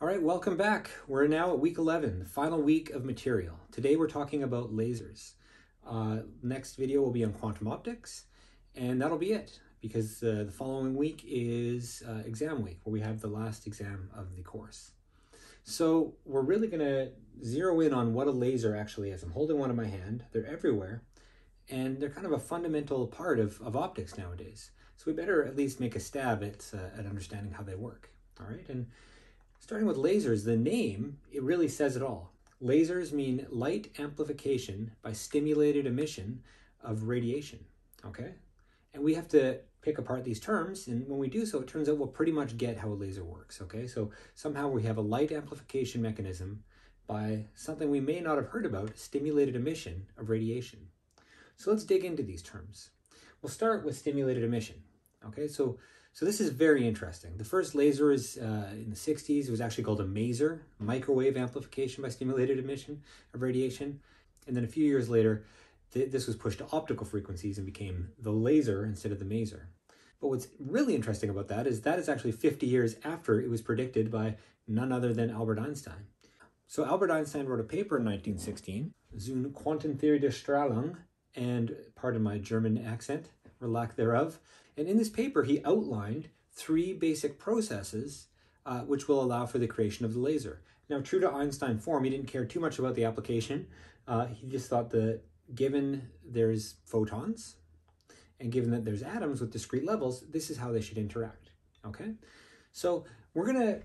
All right, welcome back. We're now at week 11, the final week of material. Today we're talking about lasers. Uh, next video will be on quantum optics, and that'll be it because uh, the following week is uh, exam week where we have the last exam of the course. So we're really going to zero in on what a laser actually is. I'm holding one in my hand, they're everywhere, and they're kind of a fundamental part of, of optics nowadays. So we better at least make a stab at, uh, at understanding how they work. All right, and Starting with lasers, the name, it really says it all. Lasers mean light amplification by stimulated emission of radiation, okay? And we have to pick apart these terms, and when we do so, it turns out we'll pretty much get how a laser works, okay? So somehow we have a light amplification mechanism by something we may not have heard about, stimulated emission of radiation. So let's dig into these terms. We'll start with stimulated emission, okay? So so this is very interesting. The first laser is uh, in the 60s. It was actually called a maser, microwave amplification by stimulated emission of radiation. And then a few years later, th this was pushed to optical frequencies and became the laser instead of the maser. But what's really interesting about that is that is actually 50 years after it was predicted by none other than Albert Einstein. So Albert Einstein wrote a paper in 1916, Zur Quantentheorie der Strahlung, and pardon my German accent, or lack thereof, and in this paper, he outlined three basic processes uh, which will allow for the creation of the laser. Now, true to Einstein form, he didn't care too much about the application. Uh, he just thought that given there's photons, and given that there's atoms with discrete levels, this is how they should interact, okay? So we're gonna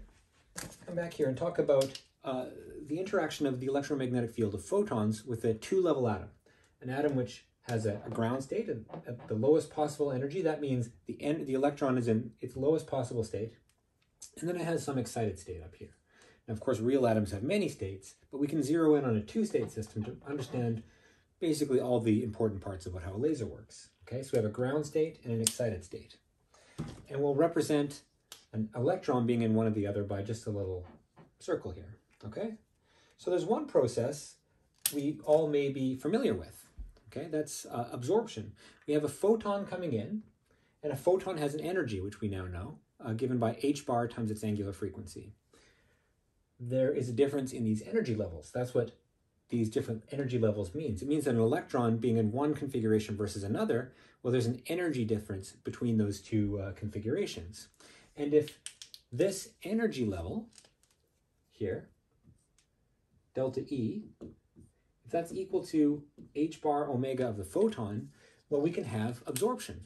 come back here and talk about uh, the interaction of the electromagnetic field of photons with a two-level atom, an atom which has a, a ground state at, the lowest possible energy. That means the, en the electron is in its lowest possible state. And then it has some excited state up here. Now, of course, real atoms have many states, but we can zero in on a two-state system to understand basically all the important parts about how a laser works. Okay, so we have a ground state and an excited state. And we'll represent an electron being in one of the other by just a little circle here. Okay, so there's one process we all may be familiar with. Okay, that's uh, absorption. We have a photon coming in, and a photon has an energy, which we now know, uh, given by h bar times its angular frequency. There is a difference in these energy levels. That's what these different energy levels means. It means that an electron being in one configuration versus another, well, there's an energy difference between those two uh, configurations. And if this energy level here, delta E, that's equal to h bar omega of the photon, well, we can have absorption,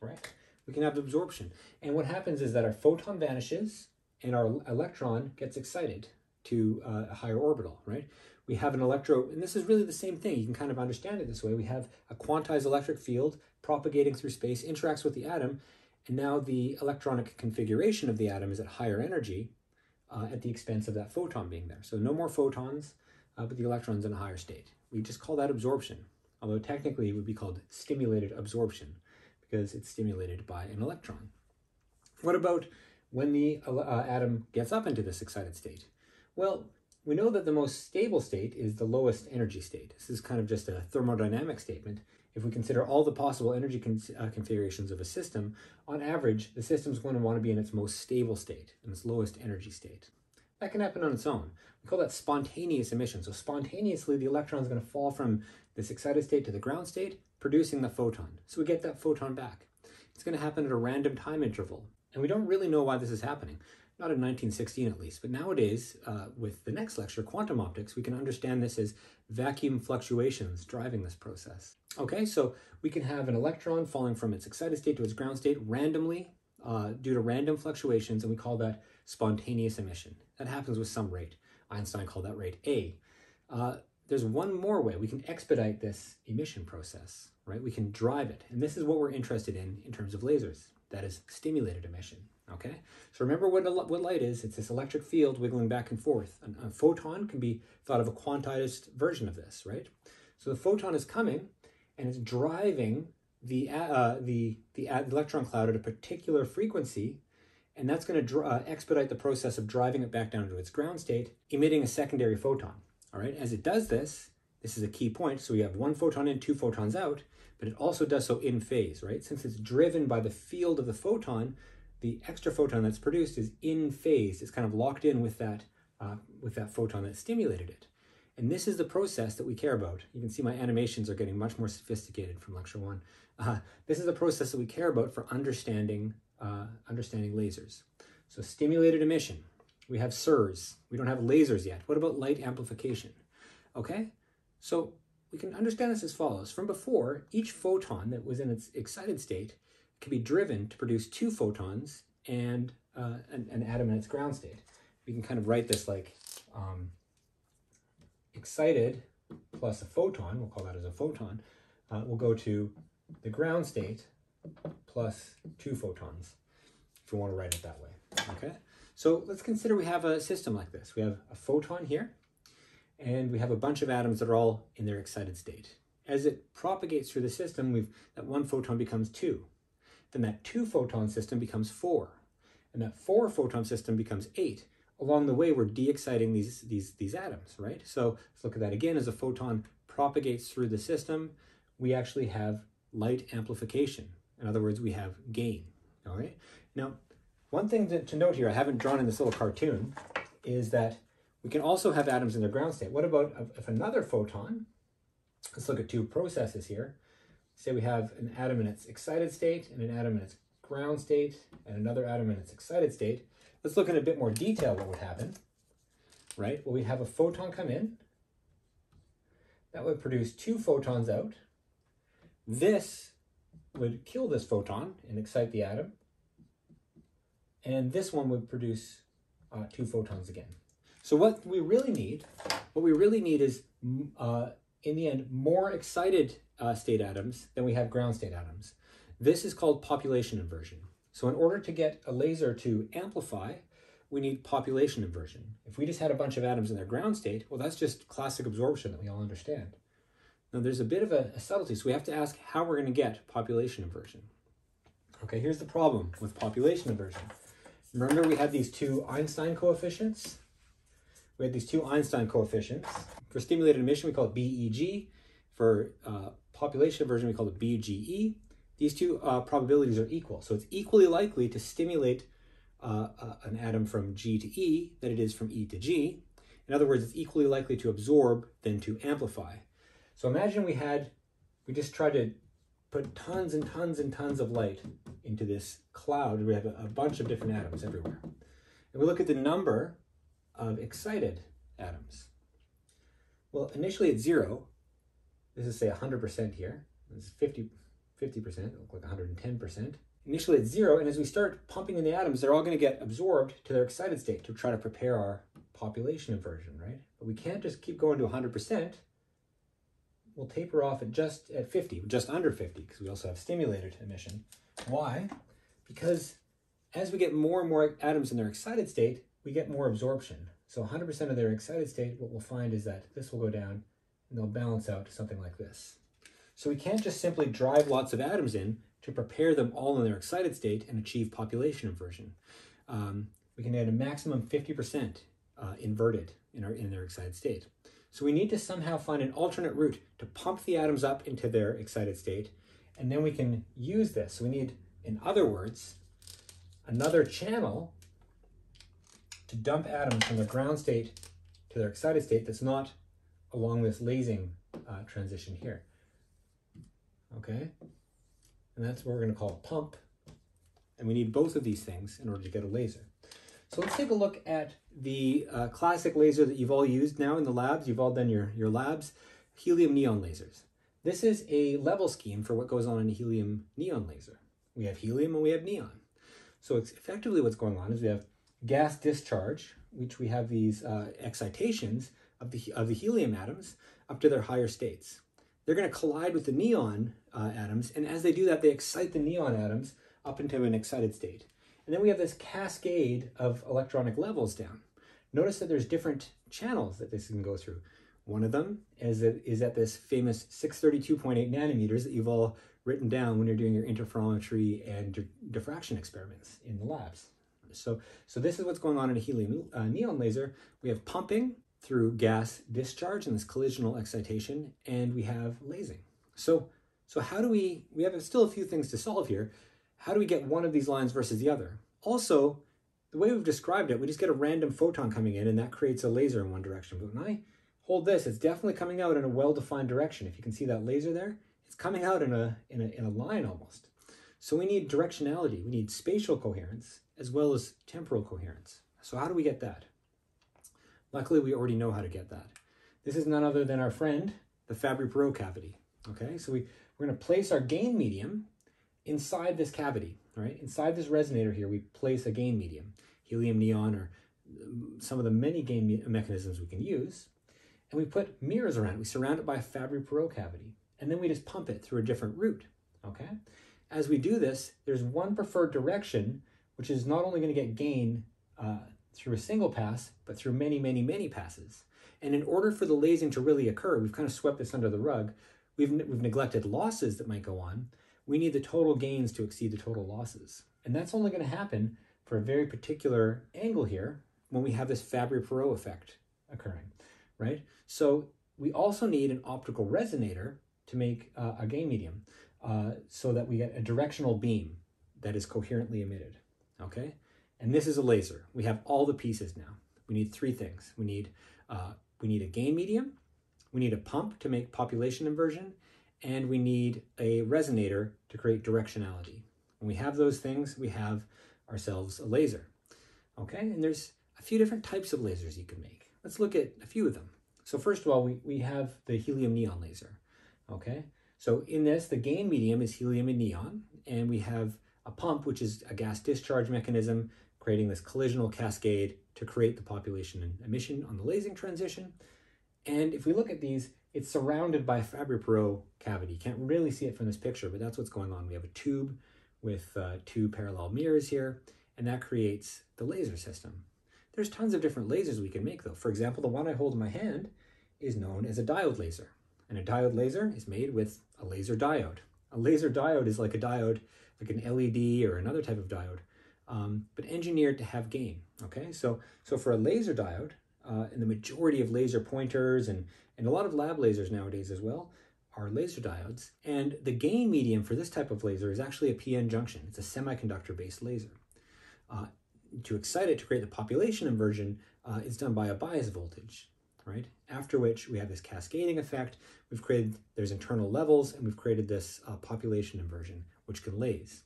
right? We can have absorption. And what happens is that our photon vanishes and our electron gets excited to uh, a higher orbital, right? We have an electro, and this is really the same thing. You can kind of understand it this way. We have a quantized electric field propagating through space, interacts with the atom, and now the electronic configuration of the atom is at higher energy uh, at the expense of that photon being there. So no more photons, uh, but the electron's in a higher state. We just call that absorption, although technically it would be called stimulated absorption because it's stimulated by an electron. What about when the uh, atom gets up into this excited state? Well, we know that the most stable state is the lowest energy state. This is kind of just a thermodynamic statement. If we consider all the possible energy con uh, configurations of a system, on average, the system is going to want to be in its most stable state, in its lowest energy state. That can happen on its own. We call that spontaneous emission. So spontaneously, the electron is going to fall from this excited state to the ground state, producing the photon. So we get that photon back. It's going to happen at a random time interval. And we don't really know why this is happening. Not in 1916 at least, but nowadays, uh, with the next lecture, quantum optics, we can understand this as vacuum fluctuations driving this process. Okay, so we can have an electron falling from its excited state to its ground state randomly uh, due to random fluctuations, and we call that spontaneous emission. That happens with some rate. Einstein called that rate A. Uh, there's one more way we can expedite this emission process, right? We can drive it. And this is what we're interested in in terms of lasers. That is stimulated emission, okay? So remember what, what light is. It's this electric field wiggling back and forth. A, photon can be thought of a quantized version of this, right? So the photon is coming and it's driving the, uh, the, the electron cloud at a particular frequency and that's going to uh, expedite the process of driving it back down to its ground state, emitting a secondary photon. All right, as it does this, this is a key point. So we have one photon in, two photons out, but it also does so in phase, right? Since it's driven by the field of the photon, the extra photon that's produced is in phase. It's kind of locked in with that, uh, with that photon that stimulated it. And this is the process that we care about. You can see my animations are getting much more sophisticated from lecture one. Uh, this is the process that we care about for understanding, uh, understanding lasers. So stimulated emission, we have SIRS. We don't have lasers yet. What about light amplification? Okay, so we can understand this as follows. From before, each photon that was in its excited state can be driven to produce two photons and uh, an, an, atom in its ground state. We can kind of write this like um, excited plus a photon, we'll call that as a photon, uh, will go to the ground state plus two photons, if you want to write it that way, okay? So let's consider we have a system like this. We have a photon here, and we have a bunch of atoms that are all in their excited state. As it propagates through the system, we've that one photon becomes two. Then that two photon system becomes four. And that four photon system becomes eight. Along the way, we're de-exciting these, these, these atoms, right? So let's look at that again. As a photon propagates through the system, we actually have light amplification. In other words, we have gain, all right? Now, one thing to, to note here, I haven't drawn in this little cartoon, is that we can also have atoms in their ground state. What about if another photon, let's look at two processes here. Say we have an atom in its excited state and an atom in its ground state and another atom in its excited state. Let's look in a bit more detail what would happen, right? Well, we have a photon come in. That would produce two photons out. This would kill this photon and excite the atom. And this one would produce uh, two photons again. So what we really need, what we really need is, uh, in the end, more excited uh, state atoms than we have ground state atoms. This is called population inversion. So in order to get a laser to amplify, we need population inversion. If we just had a bunch of atoms in their ground state, well, that's just classic absorption that we all understand. Now there's a bit of a, a subtlety, so we have to ask how we're going to get population inversion. Okay, here's the problem with population inversion. Remember we had these two Einstein coefficients? we had these two Einstein coefficients. For stimulated emission, we call it BEG. For uh, population inversion, we call it BGE. These two uh, probabilities are equal. So it's equally likely to stimulate uh, uh an atom from G to E than it is from E to G. In other words, it's equally likely to absorb than to amplify. So imagine we had, we just tried to put tons and tons and tons of light into this cloud. We have a, a bunch of different atoms everywhere. And we look at the number of excited atoms? Well, initially it's zero. This is say 100% here. This is 50, 50%, look like 110%. Initially it's zero, and as we start pumping in the atoms, they're all going to get absorbed to their excited state to try to prepare our population inversion, right? But we can't just keep going to 100%. We'll taper off at just at 50, just under 50, because we also have stimulated emission. Why? Because as we get more and more atoms in their excited state, we get more absorption. So 100% of their excited state, what we'll find is that this will go down and they'll balance out to something like this. So we can't just simply drive lots of atoms in to prepare them all in their excited state and achieve population inversion. Um, we can add a maximum 50% uh, inverted in, our, in their excited state. So we need to somehow find an alternate route to pump the atoms up into their excited state, and then we can use this. So we need, in other words, another channel to dump atoms from their ground state to their excited state that's not along this lasing uh, transition here. Okay? And that's what we're going to call a pump. And we need both of these things in order to get a laser. So let's take a look at the uh, classic laser that you've all used now in the labs. You've all done your, your labs, helium neon lasers. This is a level scheme for what goes on in a helium neon laser. We have helium and we have neon. So it's effectively what's going on is we have gas discharge, which we have these uh, excitations of the, of the helium atoms up to their higher states. They're going to collide with the neon uh, atoms, and as they do that, they excite the neon atoms up into an excited state. And then we have this cascade of electronic levels down. Notice that there's different channels that this can go through. One of them is, is at this famous 632.8 nanometers that you've all written down when you're doing your interferometry and diffraction experiments in the labs. So, so this is what's going on in a helium uh, neon laser. We have pumping through gas discharge and this collisional excitation, and we have lasing. So, so how do we, we have still a few things to solve here. How do we get one of these lines versus the other? Also, the way we've described it, we just get a random photon coming in and that creates a laser in one direction. But when I hold this, it's definitely coming out in a well-defined direction. If you can see that laser there, it's coming out in a, in a, in a line almost. So we need directionality, we need spatial coherence, as well as temporal coherence. So how do we get that? Luckily, we already know how to get that. This is none other than our friend, the Fabry-Perot cavity. Okay, so we, we're gonna place our gain medium inside this cavity, right? Inside this resonator here, we place a gain medium, helium, neon, or some of the many gain me mechanisms we can use. And we put mirrors around it. We surround it by a Fabry-Perot cavity. And then we just pump it through a different route, okay? As we do this, there's one preferred direction, which is not only gonna get gain uh, through a single pass, but through many, many, many passes. And in order for the lasing to really occur, we've kind of swept this under the rug, we've, we've neglected losses that might go on, we need the total gains to exceed the total losses. And that's only going to happen for a very particular angle here when we have this Fabry-Perot effect occurring, right? So we also need an optical resonator to make uh, a gain medium uh, so that we get a directional beam that is coherently emitted, okay? And this is a laser. We have all the pieces now. We need three things. We need, uh, we need a gain medium, we need a pump to make population inversion, and we need a resonator to create directionality. When we have those things, we have ourselves a laser. Okay, and there's a few different types of lasers you can make. Let's look at a few of them. So first of all, we, we have the helium neon laser. Okay, so in this, the gain medium is helium and neon, and we have a pump, which is a gas discharge mechanism, creating this collisional cascade to create the population and emission on the lasing transition. And if we look at these, it's surrounded by Fabry-Perot cavity. You can't really see it from this picture, but that's what's going on. We have a tube with uh, two parallel mirrors here, and that creates the laser system. There's tons of different lasers we can make though. For example, the one I hold in my hand is known as a diode laser. And a diode laser is made with a laser diode. A laser diode is like a diode, like an LED or another type of diode, um, but engineered to have gain, okay? So, so for a laser diode, uh, and the majority of laser pointers and, and a lot of lab lasers nowadays as well are laser diodes. And the gain medium for this type of laser is actually a PN junction. It's a semiconductor-based laser. Uh, to excite it to create the population inversion uh, is done by a bias voltage, right? After which we have this cascading effect. We've created, there's internal levels, and we've created this uh, population inversion, which can lase,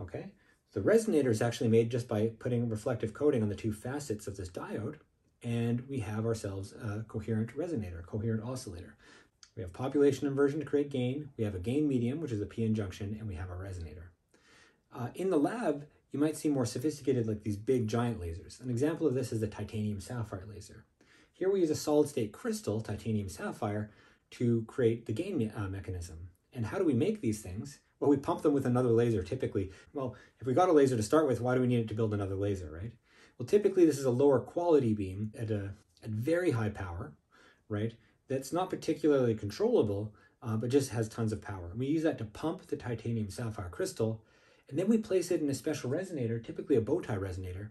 okay? The resonator is actually made just by putting reflective coating on the two facets of this diode, and we have ourselves a coherent resonator, a coherent oscillator. We have population inversion to create gain, we have a gain medium, which is a p-n junction, and we have a resonator. Uh, in the lab, you might see more sophisticated, like these big giant lasers. An example of this is the titanium sapphire laser. Here we use a solid state crystal, titanium sapphire, to create the gain uh, mechanism. And how do we make these things? Well, we pump them with another laser typically. Well, if we got a laser to start with, why do we need it to build another laser, right? Well, typically this is a lower quality beam at a at very high power, right? That's not particularly controllable, uh, but just has tons of power. We use that to pump the titanium sapphire crystal, and then we place it in a special resonator, typically a bow tie resonator,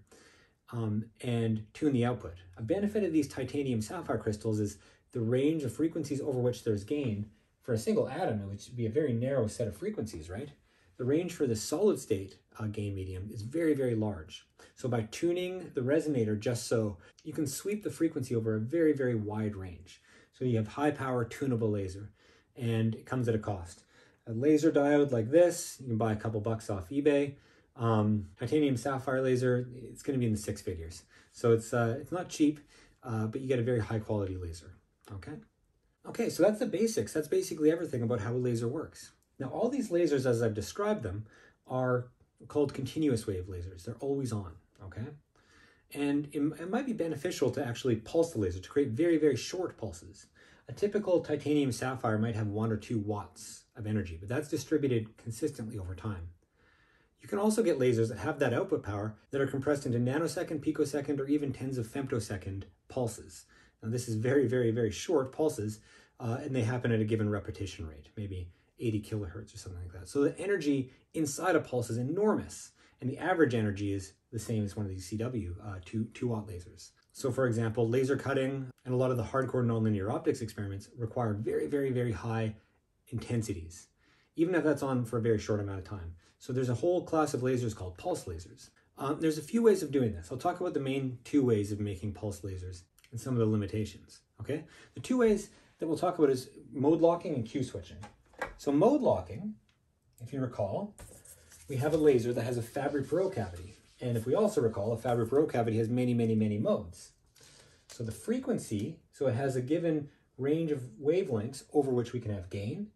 um, and tune the output. A benefit of these titanium sapphire crystals is the range of frequencies over which there's gain for a single atom, which would be a very narrow set of frequencies, right? The range for the solid state uh, gain medium is very, very large. So by tuning the resonator just so, you can sweep the frequency over a very, very wide range. So you have high power tunable laser and it comes at a cost. A laser diode like this, you can buy a couple bucks off eBay. Um, titanium sapphire laser, it's going to be in the six figures. So it's, uh, it's not cheap, uh, but you get a very high quality laser. Okay. Okay, so that's the basics. That's basically everything about how a laser works. Now, all these lasers, as I've described them, are called continuous wave lasers. They're always on okay? And it, it might be beneficial to actually pulse the laser to create very, very short pulses. A typical titanium sapphire might have one or two watts of energy, but that's distributed consistently over time. You can also get lasers that have that output power that are compressed into nanosecond, picosecond, or even tens of femtosecond pulses. Now this is very, very, very short pulses, uh, and they happen at a given repetition rate, maybe 80 kilohertz or something like that. So the energy inside a pulse is enormous, and the average energy is the same as one of these CW uh, two, two watt lasers. So for example, laser cutting and a lot of the hardcore nonlinear optics experiments require very, very, very high intensities, even if that's on for a very short amount of time. So there's a whole class of lasers called pulse lasers. Um, there's a few ways of doing this. I'll talk about the main two ways of making pulse lasers and some of the limitations, okay? The two ways that we'll talk about is mode locking and Q switching. So mode locking, if you recall, we have a laser that has a Fabry-Perot cavity. And if we also recall, a Fabry-Perot cavity has many, many, many modes. So the frequency, so it has a given range of wavelengths over which we can have gain.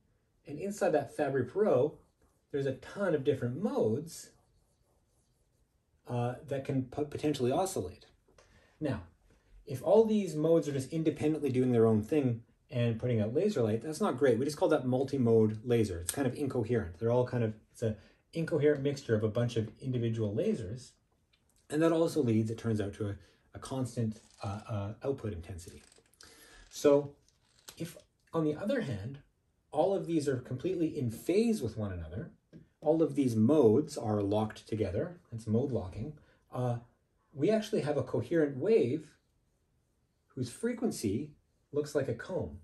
And inside that Fabry-Perot, there's a ton of different modes uh, that can potentially oscillate. Now, if all these modes are just independently doing their own thing and putting out laser light, that's not great. We just call that multi-mode laser. It's kind of incoherent. They're all kind of, it's a incoherent mixture of a bunch of individual lasers. And that also leads, it turns out, to a, a constant uh, uh, output intensity. So if, on the other hand, all of these are completely in phase with one another, all of these modes are locked together, it's mode locking, uh, we actually have a coherent wave whose frequency looks like a comb.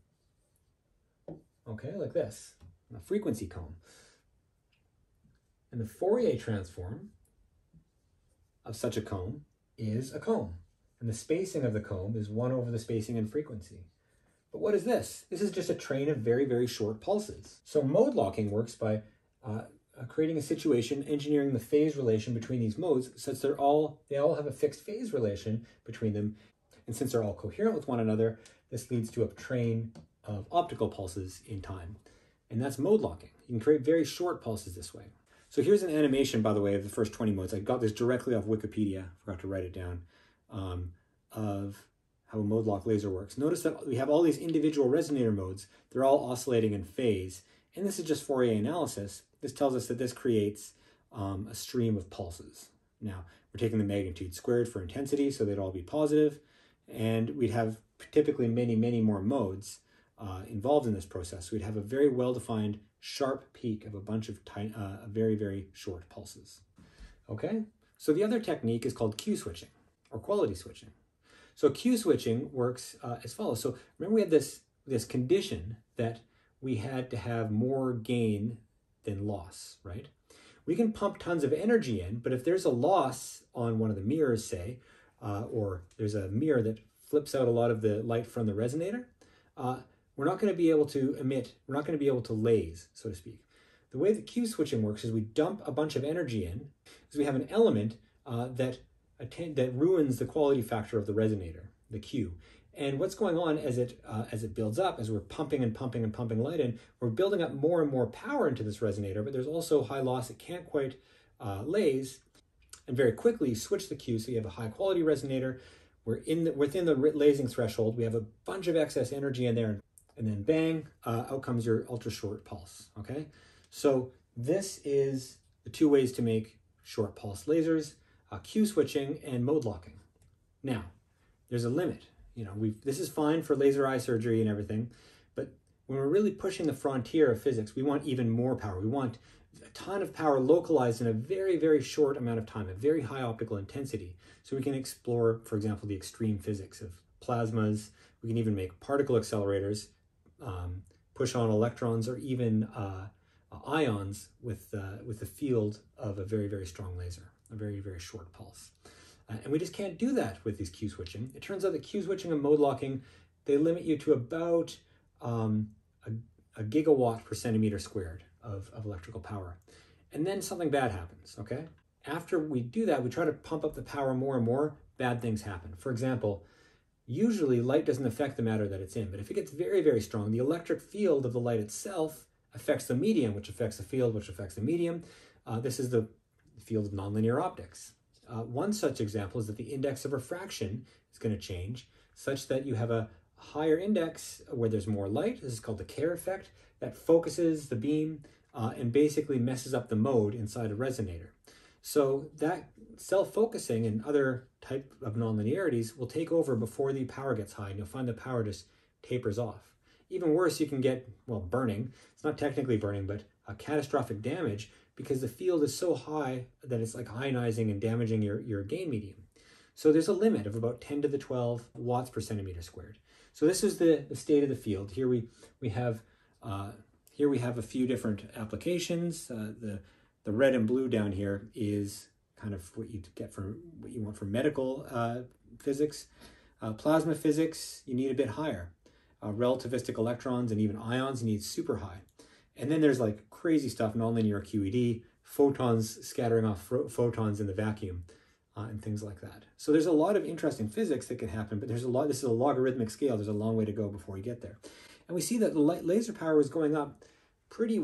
Okay, like this, a frequency comb. And the Fourier transform of such a comb is a comb. And the spacing of the comb is 1 over the spacing and frequency. But what is this? This is just a train of very, very short pulses. So mode locking works by uh, uh, creating a situation, engineering the phase relation between these modes such they're all, they all have a fixed phase relation between them. And since they're all coherent with one another, this leads to a train of optical pulses in time. And that's mode locking. You can create very short pulses this way. So here's an animation, by the way, of the first 20 modes. I got this directly off Wikipedia, forgot to write it down, um, of how a mode lock laser works. Notice that we have all these individual resonator modes. They're all oscillating in phase. And this is just Fourier analysis. This tells us that this creates um, a stream of pulses. Now, we're taking the magnitude squared for intensity, so they'd all be positive, and we'd have typically many, many more modes uh, involved in this process. we'd have a very well-defined sharp peak of a bunch of tiny, uh, very, very short pulses. Okay, so the other technique is called Q switching or quality switching. So Q switching works uh, as follows. So remember we had this, this condition that we had to have more gain than loss, right? We can pump tons of energy in, but if there's a loss on one of the mirrors, say, uh, or there's a mirror that flips out a lot of the light from the resonator, uh, we're not going to be able to emit, we're not going to be able to lase, so to speak. The way that Q switching works is we dump a bunch of energy in, is we have an element uh, that, that ruins the quality factor of the resonator, the Q. And what's going on as it uh, as it builds up, as we're pumping and pumping and pumping light in, we're building up more and more power into this resonator, but there's also high loss. It can't quite uh, lase, and very quickly switch the Q so you have a high quality resonator. We're in the, within the lasing threshold. We have a bunch of excess energy in there, and then bang, uh, out comes your ultra short pulse. Okay, so this is the two ways to make short pulse lasers: uh, Q switching and mode locking. Now, there's a limit you know, we this is fine for laser eye surgery and everything, but when we're really pushing the frontier of physics, we want even more power. We want a ton of power localized in a very, very short amount of time, a very high optical intensity. So we can explore, for example, the extreme physics of plasmas. We can even make particle accelerators, um, push on electrons, or even uh, ions with, uh, with the field of a very, very strong laser, a very, very short pulse. Uh, and we just can't do that with these Q switching. It turns out that Q switching and mode locking, they limit you to about um, a, a, gigawatt per centimeter squared of, of electrical power. And then something bad happens, okay? After we do that, we try to pump up the power more and more, bad things happen. For example, usually light doesn't affect the matter that it's in, but if it gets very, very strong, the electric field of the light itself affects the medium, which affects the field, which affects the medium. Uh, this is the field of nonlinear optics. Uh, one such example is that the index of refraction is going to change such that you have a higher index where there's more light. This is called the Kerr effect that focuses the beam uh, and basically messes up the mode inside a resonator. So that self-focusing and other type of nonlinearities will take over before the power gets high and you'll find the power just tapers off. Even worse, you can get, well, burning. It's not technically burning, but a catastrophic damage because the field is so high that it's like ionizing and damaging your, your gain medium. So there's a limit of about 10 to the 12 watts per centimeter squared. So this is the, the state of the field. Here we, we have uh, here we have a few different applications. Uh, the, the red and blue down here is kind of what you get for what you want for medical uh, physics. Uh, plasma physics, you need a bit higher. Uh, relativistic electrons and even ions, you need super high. And then there's like crazy stuff, nonlinear QED, photons scattering off photons in the vacuum, uh, and things like that. So there's a lot of interesting physics that can happen, but there's a lot. This is a logarithmic scale. There's a long way to go before we get there. And we see that the laser power is going up pretty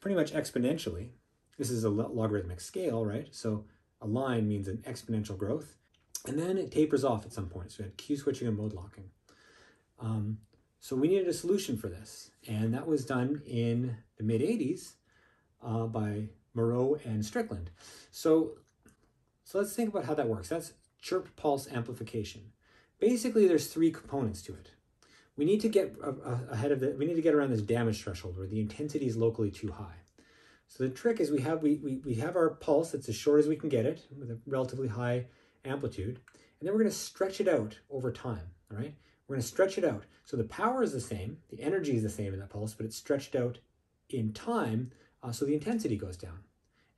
pretty much exponentially. This is a logarithmic scale, right? So a line means an exponential growth. And then it tapers off at some point. So we had Q switching and mode locking. Um, so we needed a solution for this. And that was done in the mid 80s uh, by Mourou and Strickland. So, so let's think about how that works. That's chirp pulse amplification. Basically, there's three components to it. We need to get ahead of the, we need to get around this damage threshold where the intensity is locally too high. So the trick is we have, we, we, we have our pulse that's as short as we can get it with a relatively high amplitude. And then we're going to stretch it out over time, all right? We're going to stretch it out. So the power is the same, the energy is the same in that pulse, but it's stretched out in time, uh, so the intensity goes down.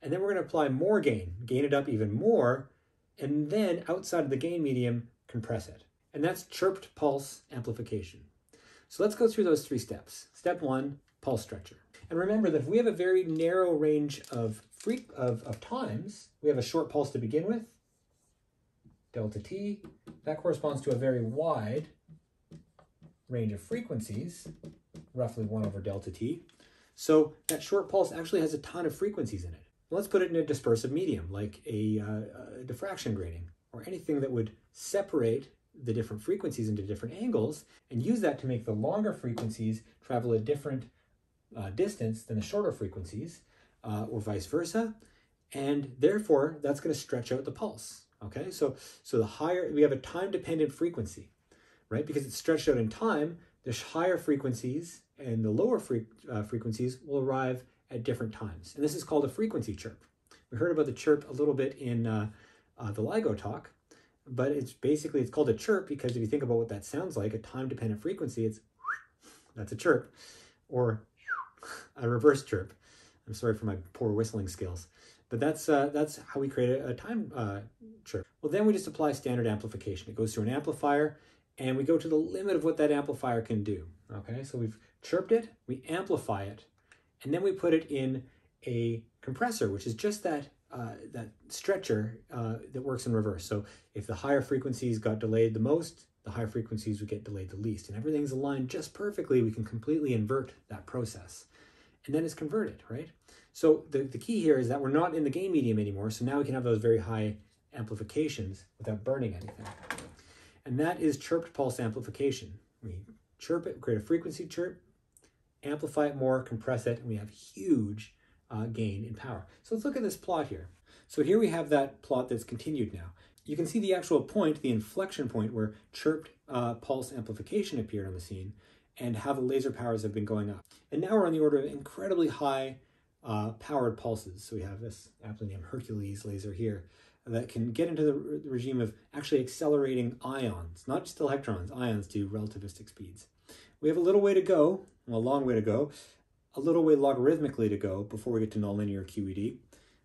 And then we're going to apply more gain, gain it up even more, and then outside of the gain medium, compress it. And that's chirped pulse amplification. So let's go through those three steps. Step one, pulse stretcher. And remember that if we have a very narrow range of, freak, of, of times, we have a short pulse to begin with, delta t. That corresponds to a very wide range of frequencies, roughly 1 over delta t. So that short pulse actually has a ton of frequencies in it. Let's put it in a dispersive medium, like a, uh, a diffraction grating, or anything that would separate the different frequencies into different angles and use that to make the longer frequencies travel a different uh, distance than the shorter frequencies, uh, or vice versa. And therefore, that's going to stretch out the pulse. Okay, so so the higher we have a time-dependent frequency, right? Because it's stretched out in time, the higher frequencies and the lower fre- uh, frequencies will arrive at different times. And this is called a frequency chirp. We heard about the chirp a little bit in uh, uh, the LIGO talk, but it's basically, it's called a chirp because if you think about what that sounds like, a time-dependent frequency, it's that's a chirp, or a reverse chirp. I'm sorry for my poor whistling skills. But that's uh, that's how we create a, a time uh, chirp. Well, then we just apply standard amplification. It goes through an amplifier, and we go to the limit of what that amplifier can do. Okay, so we've chirped it, we amplify it, and then we put it in a compressor, which is just that uh, that stretcher uh, that works in reverse. So if the higher frequencies got delayed the most, the higher frequencies would get delayed the least. And everything's aligned just perfectly, we can completely invert that process. And then it's converted, right? So the, the key here is that we're not in the gain medium anymore, so now we can have those very high amplifications without burning anything. And that is chirped pulse amplification. We chirp it, create a frequency chirp, amplify it more, compress it, and we have huge uh, gain in power. So let's look at this plot here. So here we have that plot that's continued now. You can see the actual point, the inflection point where chirped uh, pulse amplification appeared on the scene and how the laser powers have been going up. And now we're on the order of incredibly high uh, powered pulses. So we have this aptly named Hercules laser here that can get into the re regime of actually accelerating ions, not just electrons, ions to relativistic speeds. We have a little way to go, a long way to go, a little way logarithmically to go before we get to nonlinear QED.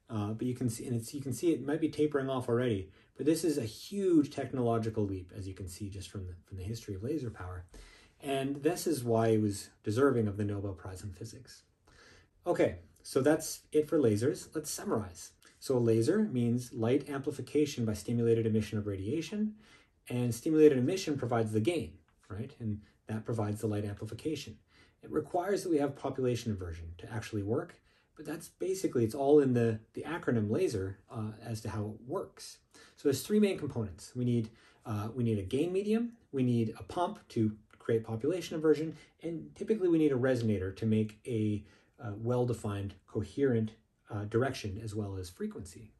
Uh, but you can see, and it's, you can see it might be tapering off already. But this is a huge technological leap, as you can see just from the, from the history of laser power. And this is why it was deserving of the Nobel Prize in Physics. Okay, so that's it for lasers. Let's summarize. So a laser means light amplification by stimulated emission of radiation, and stimulated emission provides the gain, right? And that provides the light amplification. It requires that we have population inversion to actually work, but that's basically, it's all in the, the acronym laser uh, as to how it works. So there's three main components. We need, uh, we need a gain medium, we need a pump to create population inversion, and typically we need a resonator to make a uh, well-defined, coherent uh, direction as well as frequency.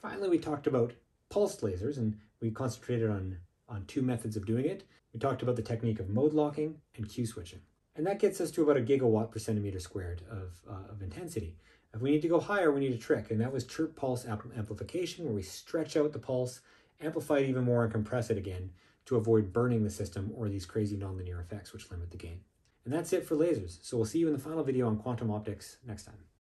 Finally, we talked about pulsed lasers, and we concentrated on, on two methods of doing it. We talked about the technique of mode locking and Q switching. And that gets us to about a gigawatt per centimeter squared of, uh, of intensity. If we need to go higher, we need a trick, and that was chirp pulse amplification, where we stretch out the pulse, amplify it even more, and compress it again to avoid burning the system or these crazy nonlinear effects which limit the gain. And that's it for lasers. So we'll see you in the final video on quantum optics next time.